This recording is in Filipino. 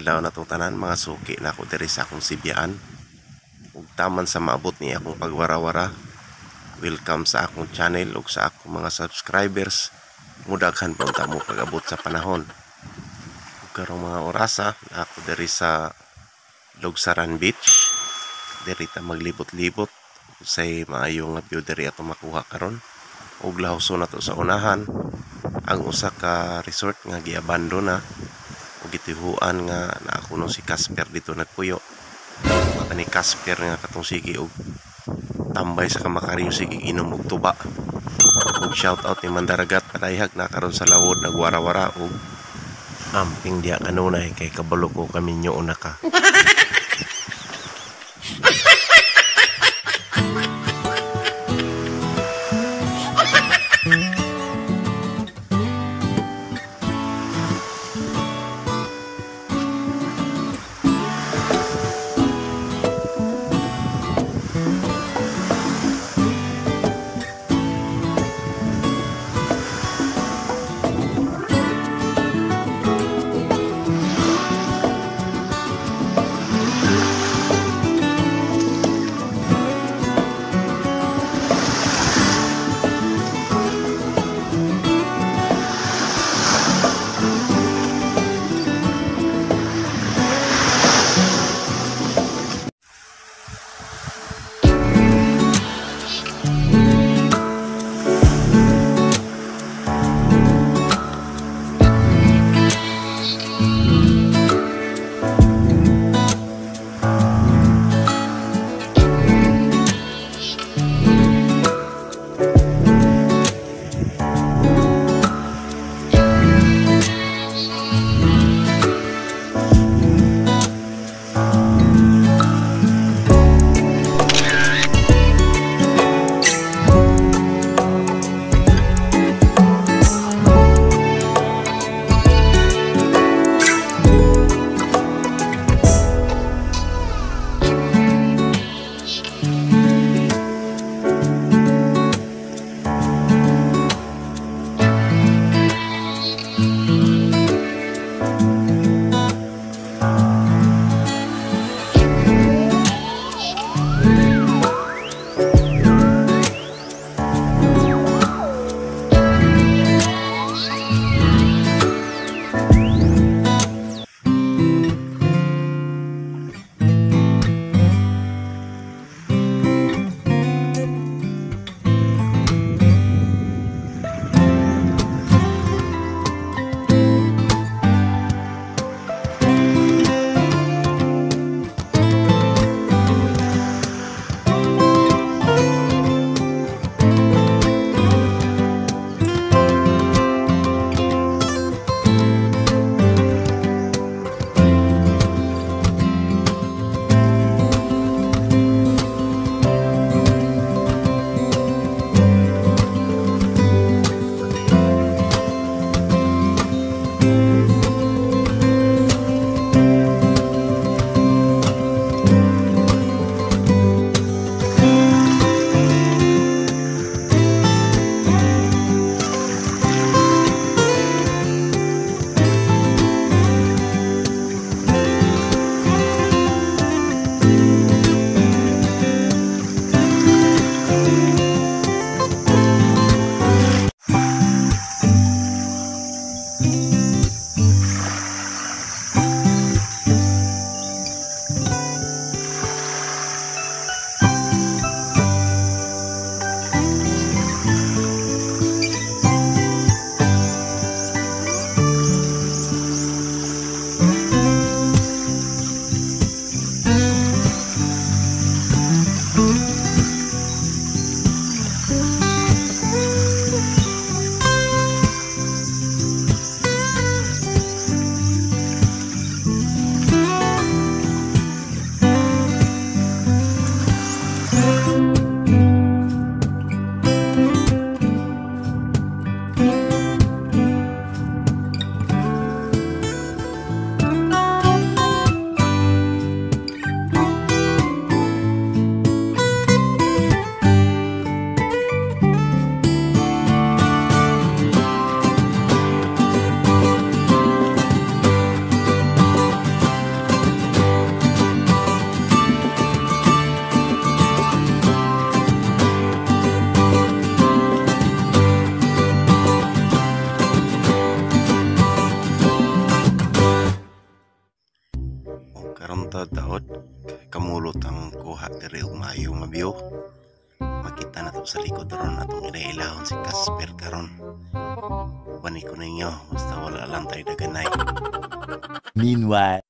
adlaw na tanan mga suki na ako diri sa akong sibyaan ug taman sa maabot ni akong pagwarawara. Welcome sa akong channel ug sa akong mga subscribers. Mudaghan pa unta mo pag-abot sa panahon. Ug karong mga orasa na ako diri sa Lugsaran Beach. Diri ta maglibot-libot. Say maayo nga view diri ato makuha karon. Ug lahos na to sa unahan. Ang usa ka resort nga giabandon na ug gitihuan nga naakuno si Casper dito nagpuyo. Maka ni Casper nga katong sige og tambay sa kamakarinyo sige inom og tuba. Ug shout out ni Mandaragat kadayhag na karon sa lawod nagwara-wara og amping diya kanunay kay kabalo ko kami nyo una ka taot kamulot ang kuha diri og maayo nga view makita na to sa likod ron atong inailahon si Casper karon bani ko ninyo basta wala lang tayo daganay Meanwhile.